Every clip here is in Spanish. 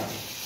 Thank you.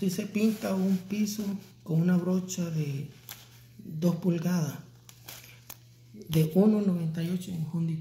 Así se pinta un piso con una brocha de 2 pulgadas de 1.98 en Home